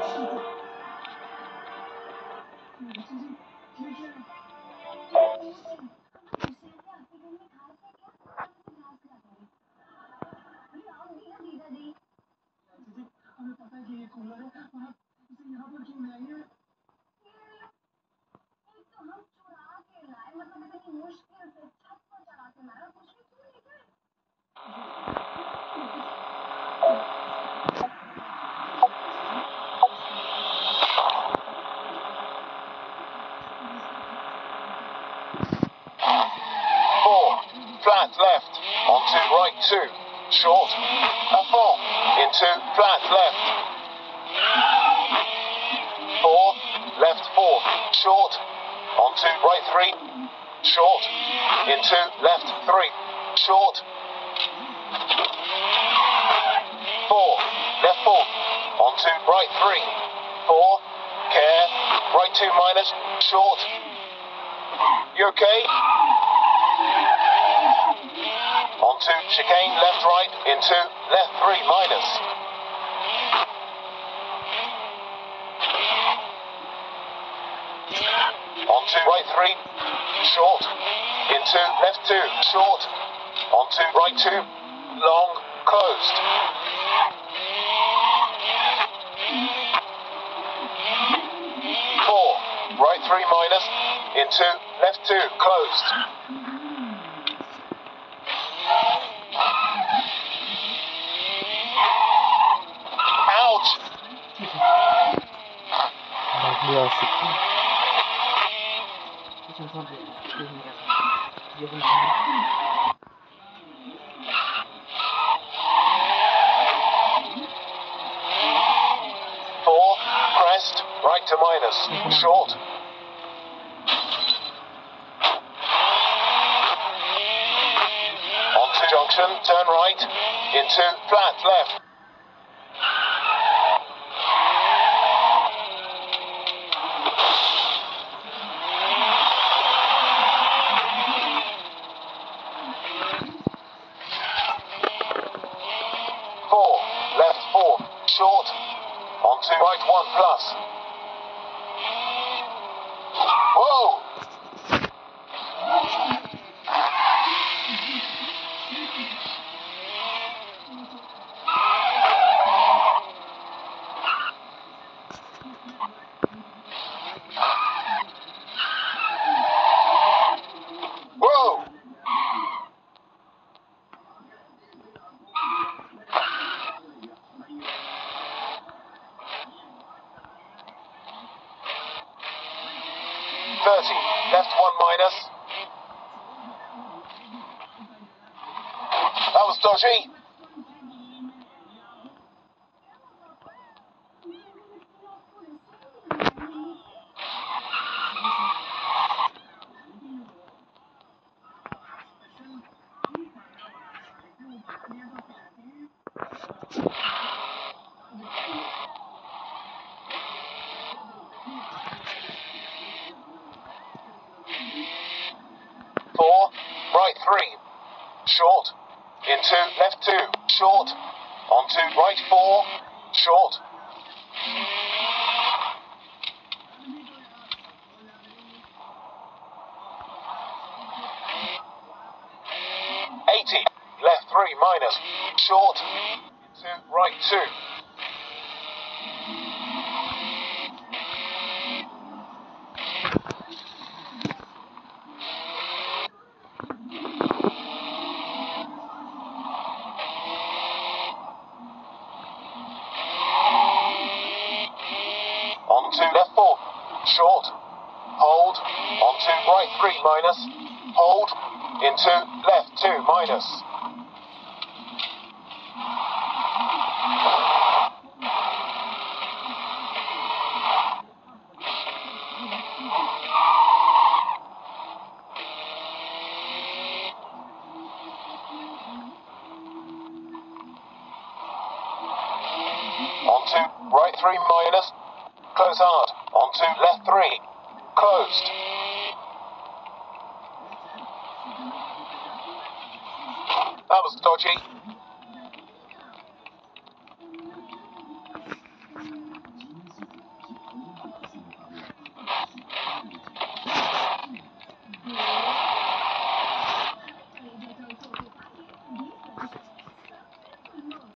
मुश्किल से छत को चला के मारा flat left, onto right two, short, a four, into flat left. Four, left four, short, onto right three, short, into left three, short. Four, left four, onto right three, four, care, right two minus, short. You okay? Onto chicane left right into left three minus. Onto right three, short. Into left two, short. Onto right two, long, closed. Four, right three minus. Into left two, closed. Bagus asik. Macam sampai dia ni kan. Dia Four, crest, right two minus, short. Onto junction, turn right, into flat left. Short, onto right one plus. Whoa! 30. Left one minus. That was dodgy. you three, short, into left two, short, onto right four, short. Eighty, left three minus, short, into right two. Onto left four. Short. Hold. Onto right three minus. Hold. Into left two minus. Onto right three minus. Close hard. Onto left three. Closed. That was dodgy.